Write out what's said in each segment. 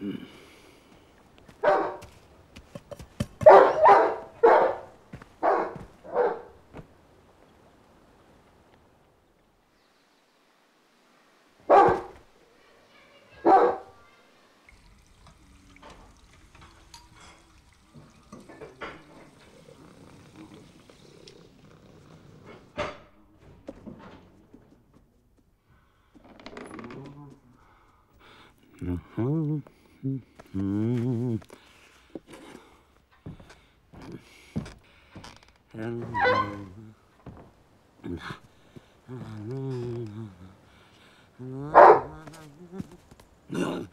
Hmm. 아하. 음. 너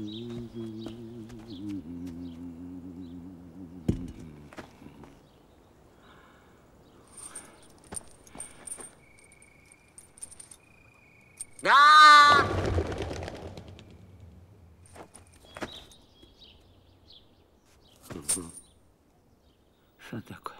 Да! Что такое?